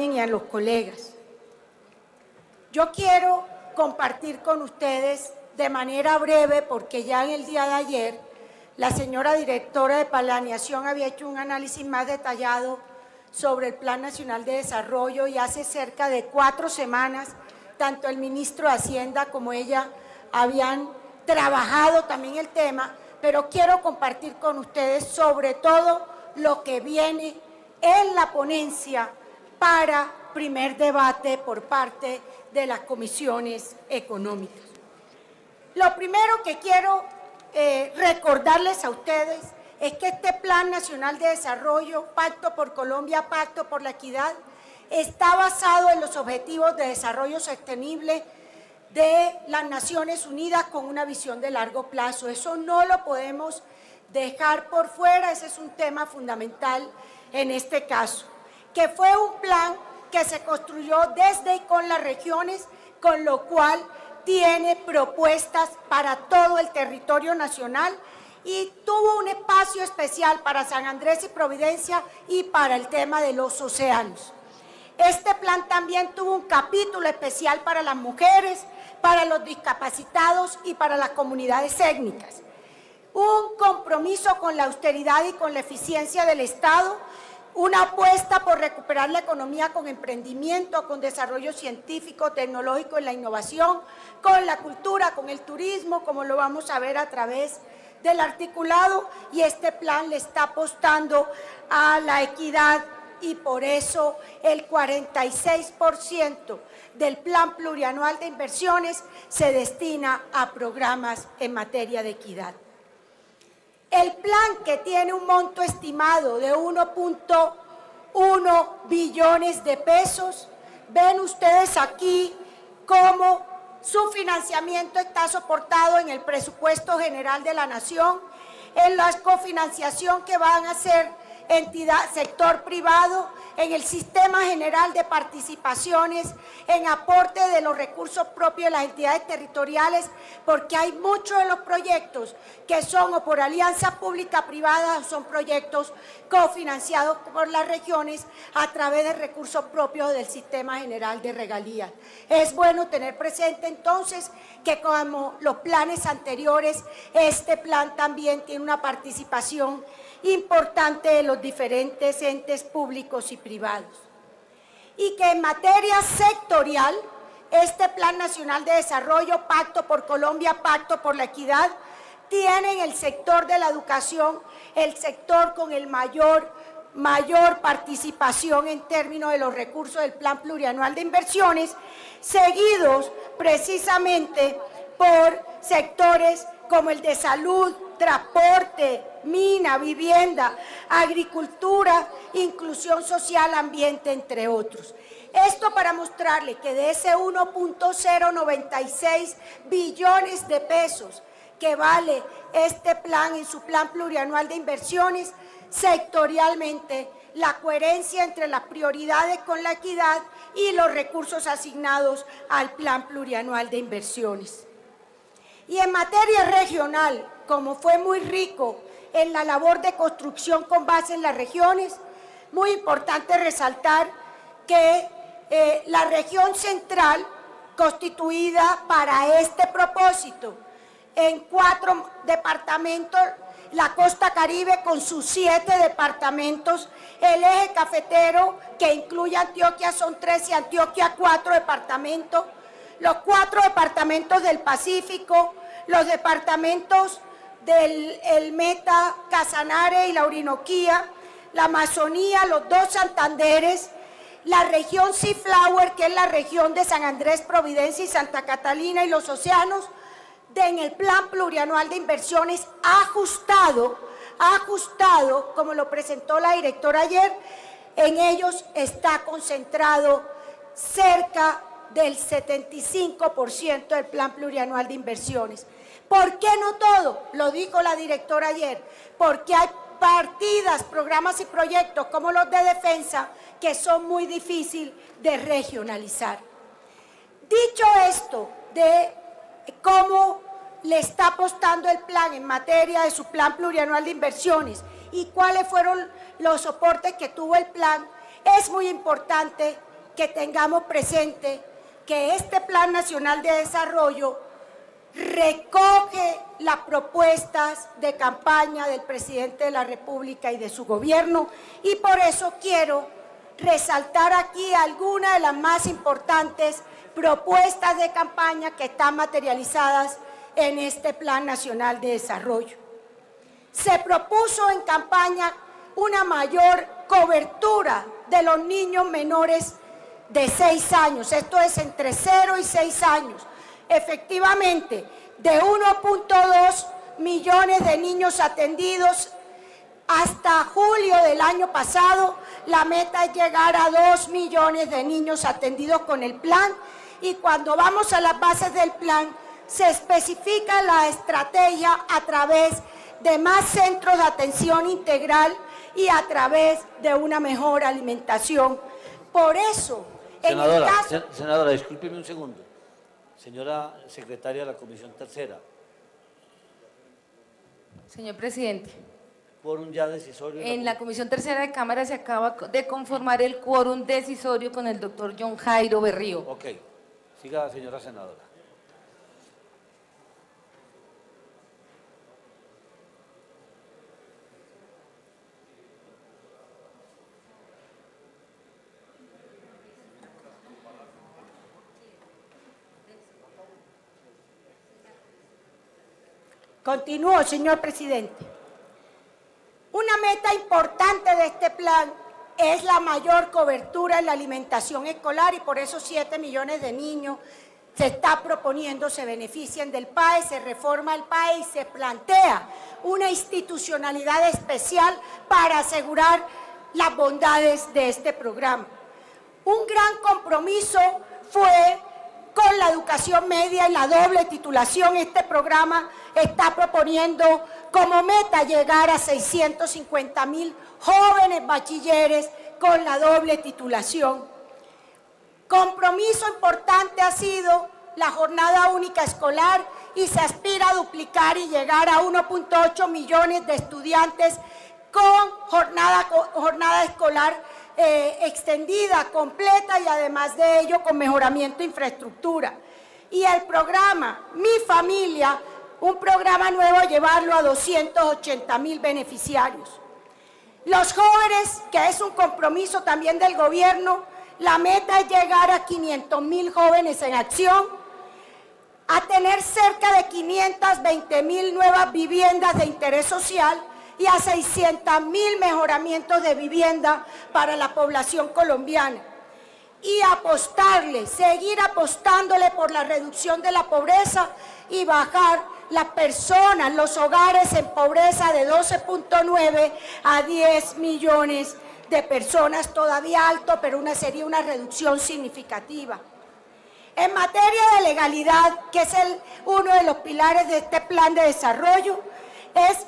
y a los colegas. Yo quiero compartir con ustedes de manera breve, porque ya en el día de ayer la señora directora de planeación había hecho un análisis más detallado sobre el Plan Nacional de Desarrollo y hace cerca de cuatro semanas tanto el ministro de Hacienda como ella habían trabajado también el tema, pero quiero compartir con ustedes sobre todo lo que viene en la ponencia para primer debate por parte de las comisiones económicas. Lo primero que quiero eh, recordarles a ustedes es que este Plan Nacional de Desarrollo, Pacto por Colombia, Pacto por la Equidad, está basado en los Objetivos de Desarrollo Sostenible de las Naciones Unidas con una visión de largo plazo. Eso no lo podemos dejar por fuera, ese es un tema fundamental en este caso, que fue un plan que se construyó desde y con las regiones, con lo cual tiene propuestas para todo el territorio nacional y tuvo un espacio especial para San Andrés y Providencia y para el tema de los océanos. Este plan también tuvo un capítulo especial para las mujeres, para los discapacitados y para las comunidades étnicas. Un compromiso con la austeridad y con la eficiencia del Estado, una apuesta por recuperar la economía con emprendimiento, con desarrollo científico, tecnológico y la innovación, con la cultura, con el turismo, como lo vamos a ver a través del articulado, y este plan le está apostando a la equidad y por eso el 46% del plan plurianual de inversiones se destina a programas en materia de equidad. El plan que tiene un monto estimado de 1.1 billones de pesos, ven ustedes aquí cómo su financiamiento está soportado en el presupuesto general de la Nación, en la cofinanciación que van a hacer entidad, sector privado, en el sistema general de participaciones, en aporte de los recursos propios de las entidades territoriales, porque hay muchos de los proyectos que son o por alianza pública-privada, son proyectos cofinanciados por las regiones a través de recursos propios del sistema general de regalías. Es bueno tener presente entonces que como los planes anteriores, este plan también tiene una participación importante de los diferentes entes públicos y privados. Y que en materia sectorial, este Plan Nacional de Desarrollo, Pacto por Colombia, Pacto por la Equidad, tiene en el sector de la educación el sector con el mayor, mayor participación en términos de los recursos del Plan Plurianual de Inversiones, seguidos precisamente por sectores como el de salud, transporte, mina, vivienda, agricultura, inclusión social, ambiente, entre otros. Esto para mostrarle que de ese 1.096 billones de pesos que vale este plan en su plan plurianual de inversiones, sectorialmente la coherencia entre las prioridades con la equidad y los recursos asignados al plan plurianual de inversiones. Y en materia regional, como fue muy rico en la labor de construcción con base en las regiones, muy importante resaltar que eh, la región central, constituida para este propósito en cuatro departamentos, la costa caribe con sus siete departamentos, el eje cafetero que incluye Antioquia son tres y Antioquia cuatro departamentos, los cuatro departamentos del Pacífico, los departamentos del el Meta, Casanare y la Orinoquía, la Amazonía, los dos Santanderes, la región Seaflower, que es la región de San Andrés, Providencia y Santa Catalina y los océanos, en el plan plurianual de inversiones ajustado, ajustado, como lo presentó la directora ayer, en ellos está concentrado cerca del 75% del plan plurianual de inversiones. ¿Por qué no todo? Lo dijo la directora ayer. Porque hay partidas, programas y proyectos como los de defensa que son muy difíciles de regionalizar. Dicho esto de cómo le está apostando el plan en materia de su plan plurianual de inversiones y cuáles fueron los soportes que tuvo el plan, es muy importante que tengamos presente que este Plan Nacional de Desarrollo recoge las propuestas de campaña del presidente de la República y de su gobierno y por eso quiero resaltar aquí algunas de las más importantes propuestas de campaña que están materializadas en este Plan Nacional de Desarrollo. Se propuso en campaña una mayor cobertura de los niños menores de 6 años, esto es entre 0 y 6 años. Efectivamente, de 1.2 millones de niños atendidos hasta julio del año pasado, la meta es llegar a 2 millones de niños atendidos con el plan y cuando vamos a las bases del plan se especifica la estrategia a través de más centros de atención integral y a través de una mejor alimentación. Por eso, senadora, senadora, discúlpeme un segundo. Señora secretaria de la Comisión Tercera. Señor presidente. Quórum ya decisorio. En la Comisión Tercera de Cámara se acaba de conformar el quórum decisorio con el doctor John Jairo Berrío. Ok. Siga, señora senadora. Continúo, señor presidente. Una meta importante de este plan es la mayor cobertura en la alimentación escolar y por eso 7 millones de niños se está proponiendo se beneficien del PAE, se reforma el PAE y se plantea una institucionalidad especial para asegurar las bondades de este programa. Un gran compromiso fue con la educación media y la doble titulación. Este programa está proponiendo como meta llegar a 650 mil jóvenes bachilleres con la doble titulación. Compromiso importante ha sido la jornada única escolar y se aspira a duplicar y llegar a 1.8 millones de estudiantes con jornada, jornada escolar eh, extendida, completa y además de ello con mejoramiento de infraestructura. Y el programa Mi Familia, un programa nuevo, llevarlo a 280 mil beneficiarios. Los jóvenes, que es un compromiso también del gobierno, la meta es llegar a 500 mil jóvenes en acción, a tener cerca de 520 mil nuevas viviendas de interés social y a 600 mil mejoramientos de vivienda para la población colombiana. Y apostarle, seguir apostándole por la reducción de la pobreza y bajar las personas, los hogares en pobreza de 12.9 a 10 millones de personas, todavía alto, pero una, sería una reducción significativa. En materia de legalidad, que es el, uno de los pilares de este plan de desarrollo, es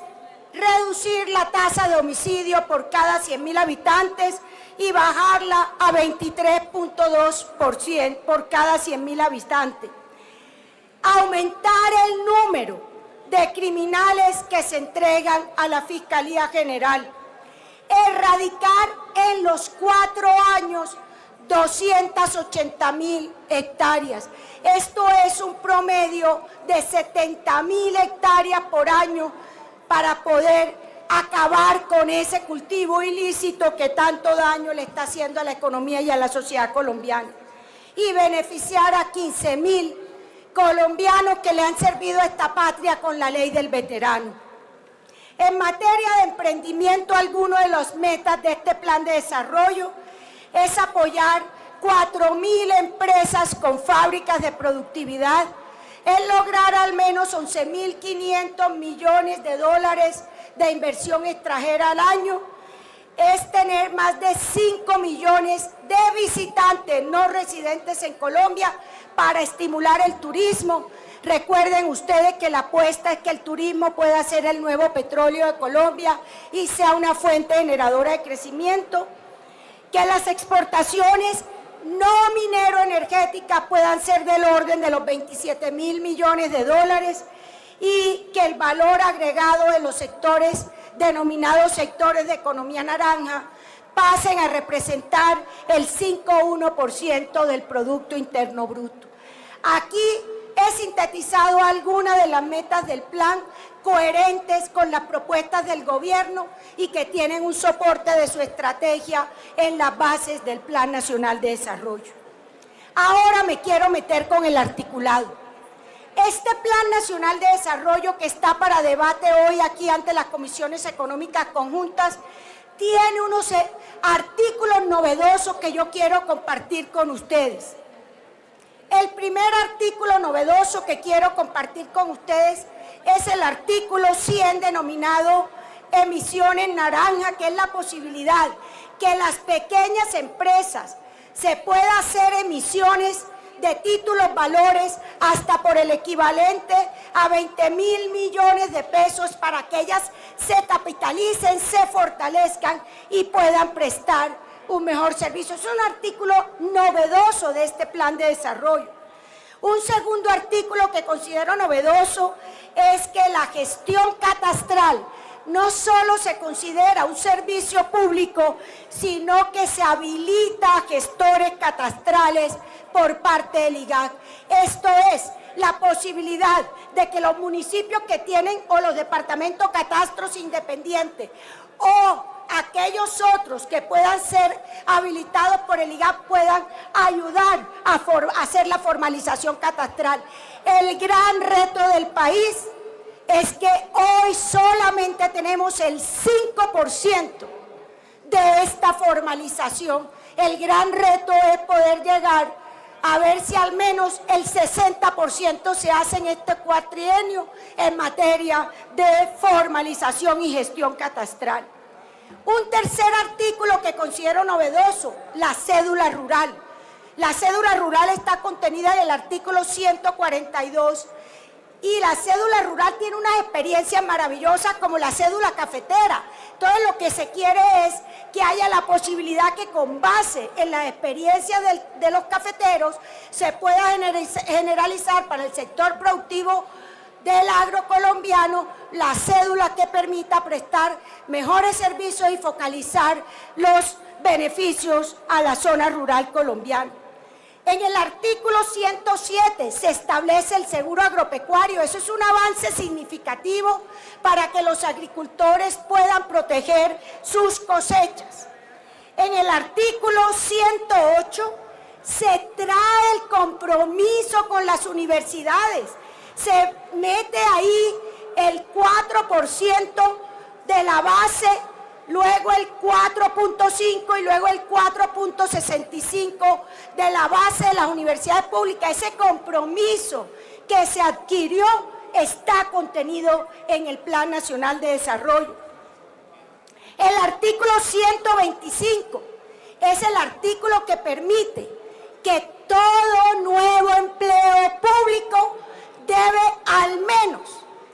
reducir la tasa de homicidio por cada 100.000 habitantes y bajarla a 23.2% por cada 100.000 habitantes. Aumentar el número de criminales que se entregan a la Fiscalía General. Erradicar en los cuatro años 280 mil hectáreas. Esto es un promedio de 70 mil hectáreas por año para poder acabar con ese cultivo ilícito que tanto daño le está haciendo a la economía y a la sociedad colombiana. Y beneficiar a 15 mil colombianos que le han servido a esta patria con la ley del veterano. En materia de emprendimiento, alguno de los metas de este plan de desarrollo es apoyar 4 mil empresas con fábricas de productividad es lograr al menos 11.500 millones de dólares de inversión extranjera al año, es tener más de 5 millones de visitantes no residentes en Colombia para estimular el turismo. Recuerden ustedes que la apuesta es que el turismo pueda ser el nuevo petróleo de Colombia y sea una fuente generadora de crecimiento, que las exportaciones no minero energética puedan ser del orden de los 27 mil millones de dólares y que el valor agregado de los sectores denominados sectores de economía naranja pasen a representar el 5,1% del Producto Interno Bruto. Aquí he sintetizado algunas de las metas del plan coherentes con las propuestas del gobierno y que tienen un soporte de su estrategia en las bases del Plan Nacional de Desarrollo. Ahora me quiero meter con el articulado. Este Plan Nacional de Desarrollo que está para debate hoy aquí ante las comisiones económicas conjuntas tiene unos eh, artículos novedosos que yo quiero compartir con ustedes. El primer artículo novedoso que quiero compartir con ustedes es el artículo 100 denominado emisiones naranja, que es la posibilidad que las pequeñas empresas se pueda hacer emisiones de títulos valores hasta por el equivalente a 20 mil millones de pesos para que ellas se capitalicen, se fortalezcan y puedan prestar un mejor servicio. Es un artículo novedoso de este plan de desarrollo. Un segundo artículo que considero novedoso es que la gestión catastral no solo se considera un servicio público, sino que se habilita a gestores catastrales por parte del IGAC. Esto es la posibilidad de que los municipios que tienen o los departamentos catastros independientes o aquellos otros que puedan ser habilitados por el IGAC puedan ayudar a hacer la formalización catastral. El gran reto del país es que hoy solamente tenemos el 5% de esta formalización. El gran reto es poder llegar a ver si al menos el 60% se hace en este cuatrienio en materia de formalización y gestión catastral. Un tercer artículo que considero novedoso, la cédula rural. La cédula rural está contenida en el artículo 142 y la cédula rural tiene unas experiencias maravillosas como la cédula cafetera. Todo lo que se quiere es que haya la posibilidad que con base en la experiencia de los cafeteros se pueda generalizar para el sector productivo del agro colombiano la cédula que permita prestar mejores servicios y focalizar los beneficios a la zona rural colombiana. En el artículo 107 se establece el seguro agropecuario. Eso es un avance significativo para que los agricultores puedan proteger sus cosechas. En el artículo 108 se trae el compromiso con las universidades. Se mete ahí el 4% de la base luego el 4.5 y luego el 4.65 de la base de las universidades públicas. Ese compromiso que se adquirió está contenido en el Plan Nacional de Desarrollo. El artículo 125 es el artículo que permite que todo nuevo empleo público debe al menos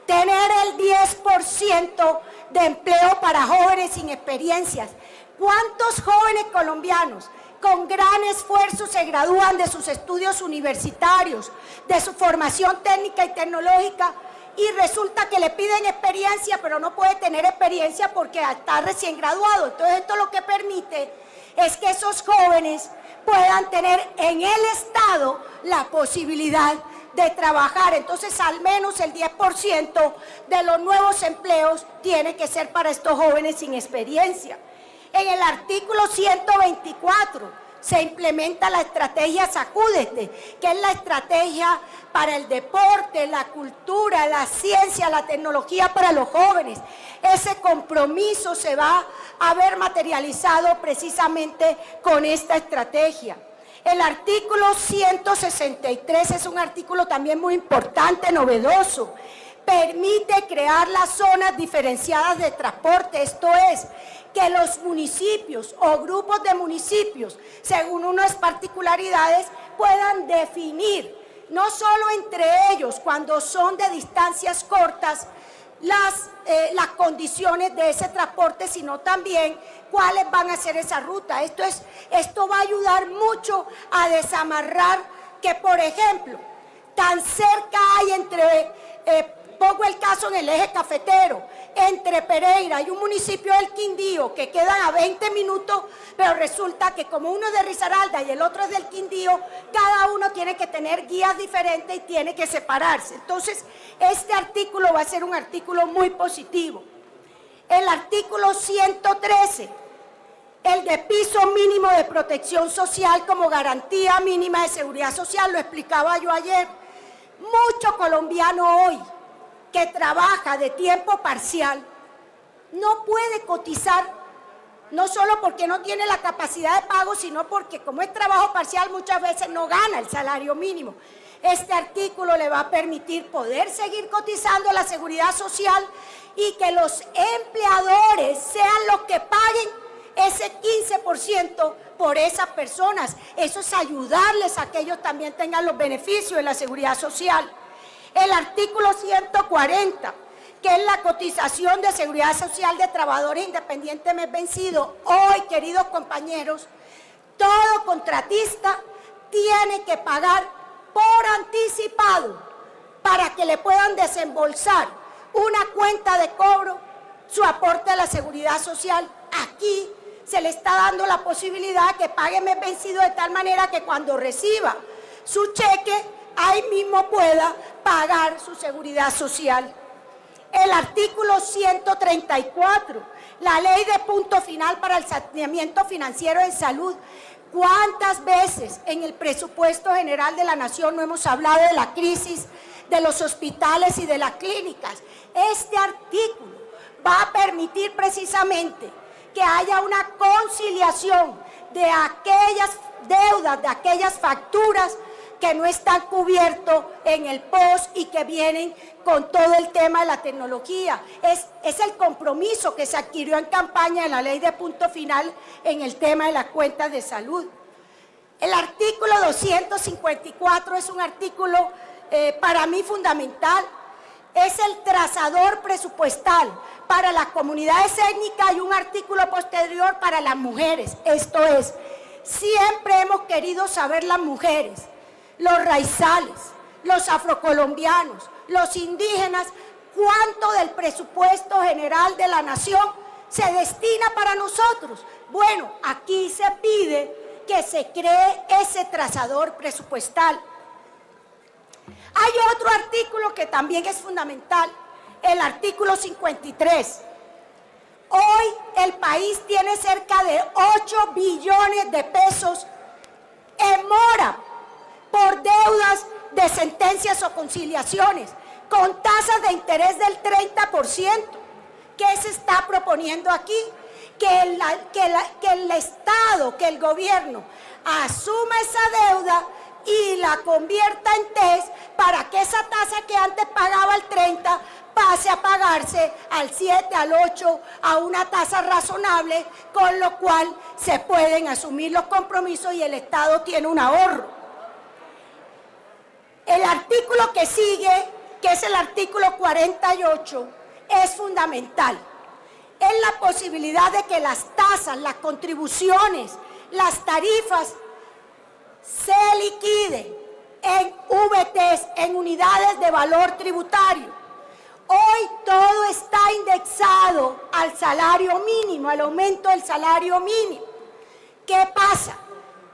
tener el 10% de empleo para jóvenes sin experiencias. ¿Cuántos jóvenes colombianos con gran esfuerzo se gradúan de sus estudios universitarios, de su formación técnica y tecnológica? Y resulta que le piden experiencia, pero no puede tener experiencia porque está recién graduado. Entonces esto lo que permite es que esos jóvenes puedan tener en el Estado la posibilidad de trabajar. Entonces, al menos el 10% de los nuevos empleos tiene que ser para estos jóvenes sin experiencia. En el artículo 124 se implementa la estrategia Sacúdete, que es la estrategia para el deporte, la cultura, la ciencia, la tecnología para los jóvenes. Ese compromiso se va a ver materializado precisamente con esta estrategia. El artículo 163 es un artículo también muy importante, novedoso. Permite crear las zonas diferenciadas de transporte, esto es, que los municipios o grupos de municipios, según unas particularidades, puedan definir, no solo entre ellos, cuando son de distancias cortas, las, eh, las condiciones de ese transporte, sino también cuáles van a ser esa ruta. Esto, es, esto va a ayudar mucho a desamarrar que, por ejemplo, tan cerca hay entre eh, pongo el caso en el eje cafetero, entre Pereira y un municipio del Quindío que quedan a 20 minutos, pero resulta que como uno es de Risaralda y el otro es del Quindío, cada uno tiene que tener guías diferentes y tiene que separarse. Entonces, este artículo va a ser un artículo muy positivo. El artículo 113, el de piso mínimo de protección social como garantía mínima de seguridad social, lo explicaba yo ayer. Mucho colombiano hoy que trabaja de tiempo parcial no puede cotizar, no solo porque no tiene la capacidad de pago, sino porque como es trabajo parcial muchas veces no gana el salario mínimo. Este artículo le va a permitir poder seguir cotizando la seguridad social y que los empleadores sean los que paguen ese 15% por esas personas. Eso es ayudarles a que ellos también tengan los beneficios de la seguridad social. El artículo 140, que es la cotización de seguridad social de trabajadores independientemente vencidos. Hoy, queridos compañeros, todo contratista tiene que pagar por anticipado para que le puedan desembolsar una cuenta de cobro su aporte a la seguridad social. Aquí se le está dando la posibilidad que pague mes vencido de tal manera que cuando reciba su cheque ahí mismo pueda pagar su seguridad social. El artículo 134, la ley de punto final para el saneamiento financiero en salud. ¿Cuántas veces en el presupuesto general de la nación no hemos hablado de la crisis de los hospitales y de las clínicas? Este artículo va a permitir precisamente que haya una conciliación de aquellas deudas, de aquellas facturas que no están cubiertos en el POS y que vienen con todo el tema de la tecnología. Es, es el compromiso que se adquirió en campaña en la ley de punto final en el tema de las cuentas de salud. El artículo 254 es un artículo eh, para mí fundamental. Es el trazador presupuestal para las comunidades étnicas y un artículo posterior para las mujeres. Esto es, siempre hemos querido saber las mujeres los raizales, los afrocolombianos, los indígenas, cuánto del presupuesto general de la nación se destina para nosotros. Bueno, aquí se pide que se cree ese trazador presupuestal. Hay otro artículo que también es fundamental, el artículo 53. Hoy el país tiene cerca de 8 billones de pesos en mora por deudas de sentencias o conciliaciones, con tasas de interés del 30%. ¿Qué se está proponiendo aquí? Que el, que, el Estado, que el gobierno asuma esa deuda y la convierta en TES para que esa tasa que antes pagaba el 30 pase a pagarse al 7, al 8, a una tasa razonable, con lo cual se pueden asumir los compromisos y el Estado tiene un ahorro. El artículo que sigue, que es el artículo 48, es fundamental. Es la posibilidad de que las tasas, las contribuciones, las tarifas se liquiden en VTs, en unidades de valor tributario. Hoy todo está indexado al salario mínimo, al aumento del salario mínimo. ¿Qué pasa?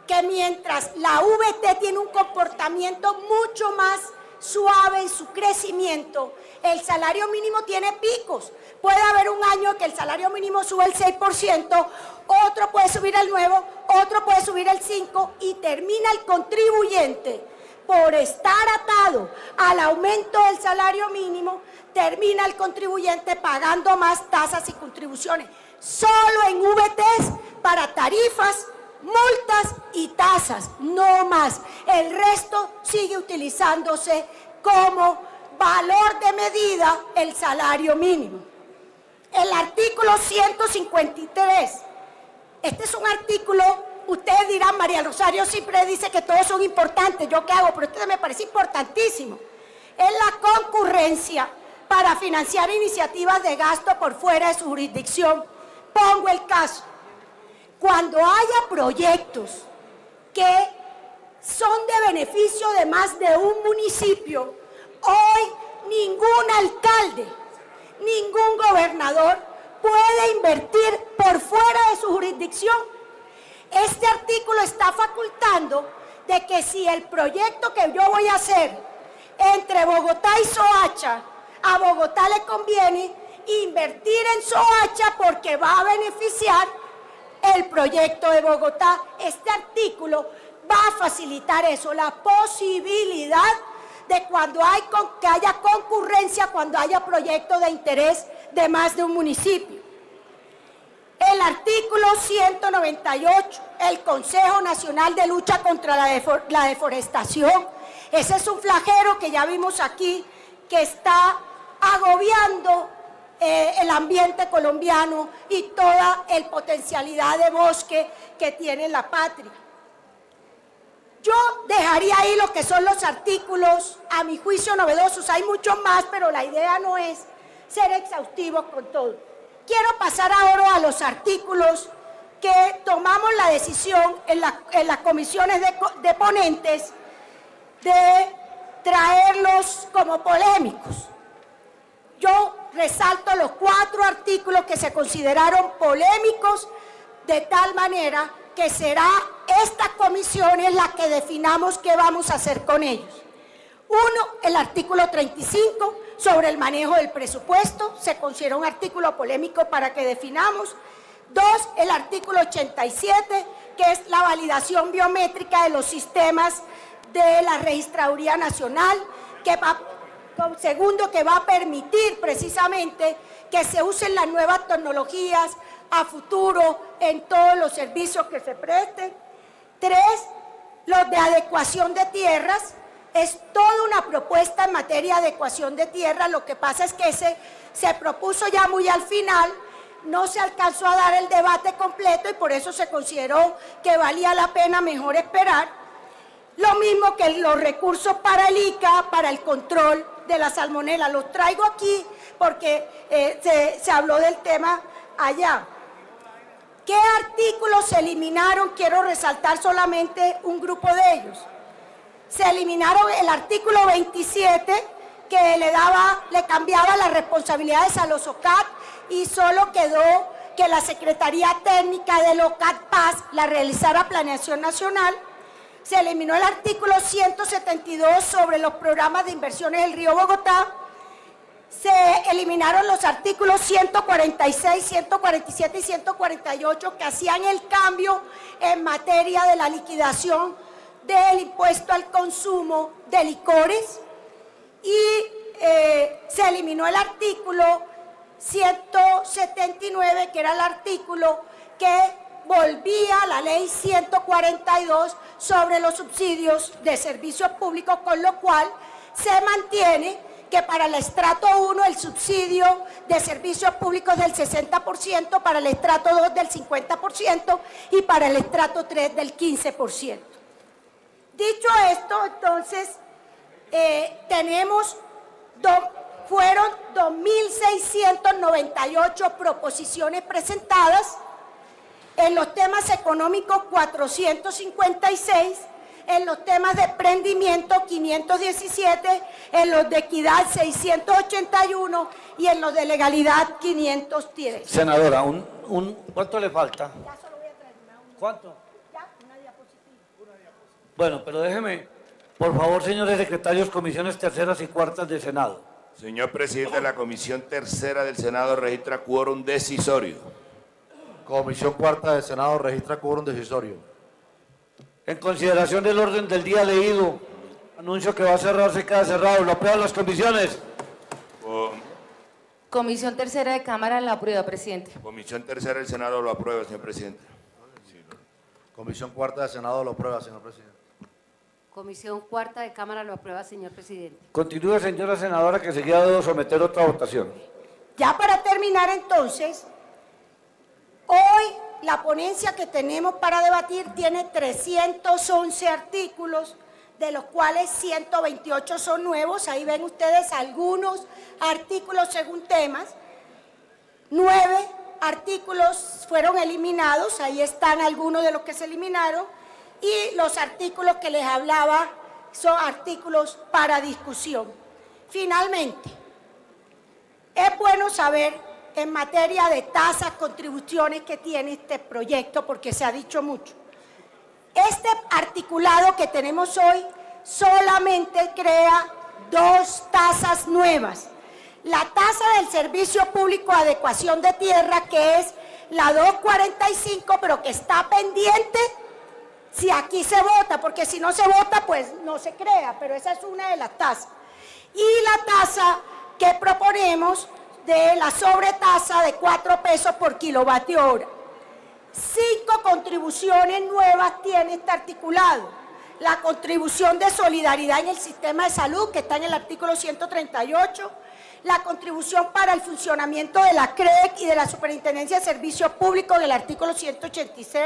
Que mientras la VT tiene un comportamiento mucho más suave en su crecimiento, el salario mínimo tiene picos. Puede haber un año que el salario mínimo sube el 6%, otro puede subir el 9%, otro puede subir el 5% y termina el contribuyente por estar atado al aumento del salario mínimo, termina el contribuyente pagando más tasas y contribuciones. Solo en VTs para tarifas multas y tasas, no más. El resto sigue utilizándose como valor de medida el salario mínimo. El artículo 153. Este es un artículo, ustedes dirán, María Rosario siempre dice que todos son importantes, yo qué hago, pero este me parece importantísimo. Es la concurrencia para financiar iniciativas de gasto por fuera de su jurisdicción. Pongo el caso cuando haya proyectos que son de beneficio de más de un municipio, hoy ningún alcalde, ningún gobernador puede invertir por fuera de su jurisdicción. Este artículo está facultando de que si el proyecto que yo voy a hacer entre Bogotá y Soacha, a Bogotá le conviene invertir en Soacha porque va a beneficiar el proyecto de Bogotá. Este artículo va a facilitar eso, la posibilidad de cuando hay haya concurrencia, cuando haya proyectos de interés de más de un municipio. El artículo 198, el Consejo Nacional de Lucha contra la, Deforestación. Ese es un flagero que ya vimos aquí, que está agobiando eh, el ambiente colombiano y toda el potencialidad de bosque que tiene la patria. Yo dejaría ahí lo que son los artículos, a mi juicio novedosos. Hay muchos más, pero la idea no es ser exhaustivos con todo. Quiero pasar ahora a los artículos que tomamos la decisión en, las comisiones de, de ponentes de traerlos como polémicos. Yo resalto los cuatro artículos que se consideraron polémicos de tal manera que será esta comisión en la que definamos qué vamos a hacer con ellos. Uno, el artículo 35 sobre el manejo del presupuesto, se considera un artículo polémico para que definamos. Dos, el artículo 87, que es la validación biométrica de los sistemas de la Registraduría Nacional, que va, segundo, que va a permitir precisamente que se usen las nuevas tecnologías a futuro en todos los servicios que se presten. Tres, los de adecuación de tierras, es toda una propuesta en materia de adecuación de tierra. Lo que pasa es que se, se propuso ya muy al final, no se alcanzó a dar el debate completo y por eso se consideró que valía la pena mejor esperar. Lo mismo que los recursos para el ICA, para el control de la salmonela. Los traigo aquí porque eh, se, se habló del tema allá. ¿Qué artículos se eliminaron? Quiero resaltar solamente un grupo de ellos se eliminaron el artículo 27 que le daba, le cambiaba las responsabilidades a los OCAT y solo quedó que la Secretaría Técnica del OCAT Paz la realizara planeación nacional. Se eliminó el artículo 172 sobre los programas de inversiones del río Bogotá. Se eliminaron los artículos 146, 147 y 148 que hacían el cambio en materia de la liquidación del impuesto al consumo de licores y eh, se eliminó el artículo 179, que era el artículo que volvía la ley 142 sobre los subsidios de servicios públicos, con lo cual se mantiene que para el estrato 1 el subsidio de servicios públicos del 60%, para el estrato 2 del 50% y para el estrato 3 del 15%. Dicho esto, entonces, eh, tenemos, fueron 2.698 proposiciones presentadas, en los temas económicos 456, en los temas de emprendimiento 517, en los de equidad 681 y en los de legalidad 510. Senadora, un, un, ¿cuánto le falta? Ya solo voy a traer una. ¿Cuánto? Bueno, pero déjeme, por favor, señores secretarios, comisiones terceras y cuartas del Senado. Señor presidente, la comisión tercera del Senado registra quórum decisorio. Comisión cuarta del Senado registra quórum decisorio. En consideración del orden del día leído, anuncio que va a cerrarse cada cerrado. ¿Lo aprueban las comisiones? Comisión tercera de Cámara la aprueba, presidente. Comisión tercera del Senado lo aprueba, señor presidente. Comisión cuarta del Senado lo aprueba, señor presidente. Comisión cuarta de Cámara lo aprueba, señor presidente. Continúa, señora senadora, que seguía debo someter otra votación. Ya para terminar entonces, la ponencia que tenemos para debatir tiene 311 artículos, de los cuales 128 son nuevos. Ahí ven ustedes algunos artículos según temas. Nueve artículos fueron eliminados, ahí están algunos de los que se eliminaron y los artículos que les hablaba son artículos para discusión. Finalmente, es bueno saber en materia de tasas, contribuciones que tiene este proyecto, porque se ha dicho mucho. Este articulado que tenemos hoy solamente crea dos tasas nuevas. La tasa del Servicio Público de Adecuación de Tierra, que es la 245, pero que está pendiente si aquí se vota, porque si no se vota, pues no se crea, pero esa es una de las tasas. Y la tasa que proponemos de la sobretasa de 4 pesos por kilovatio hora. Cinco contribuciones nuevas tiene este articulado. La contribución de solidaridad en el sistema de salud, que está en el artículo 138. La contribución para el funcionamiento de la CREC y de la Superintendencia de Servicios Públicos del artículo 186.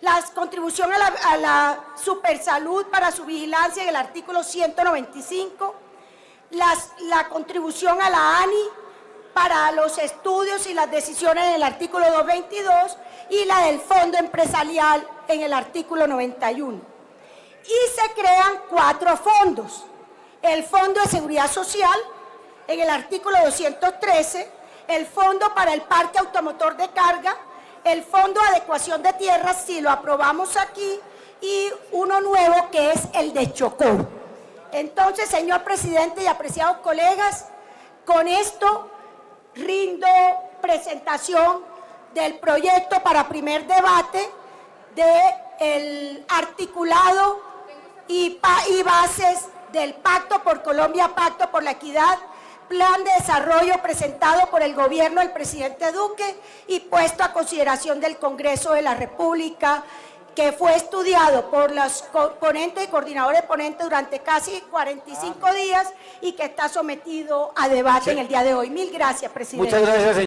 La contribución a la, a la Supersalud para su vigilancia en el artículo 195. Las- la contribución a la ANI para los estudios y las decisiones en el artículo 222 y la del fondo empresarial en el artículo 91. Y se crean cuatro fondos. El Fondo de Seguridad Social en el artículo 213, el Fondo para el Parque Automotor de Carga, el Fondo de Adecuación de Tierras, si lo aprobamos aquí, y uno nuevo que es el de Chocó. Entonces, señor presidente y apreciados colegas, con esto rindo presentación del proyecto para primer debate del articulado y, y bases del Pacto por Colombia, Pacto por la Equidad, plan de desarrollo presentado por el gobierno del presidente Duque y puesto a consideración del Congreso de la República, que fue estudiado por los ponentes y coordinadores de ponentes durante casi 45 días y que está sometido a debate en el día de hoy. Mil gracias, presidente. Muchas gracias, señor.